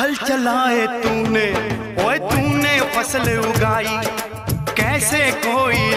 हल चलाए तूने ओए तूने फ़सल उगाई कैसे कोई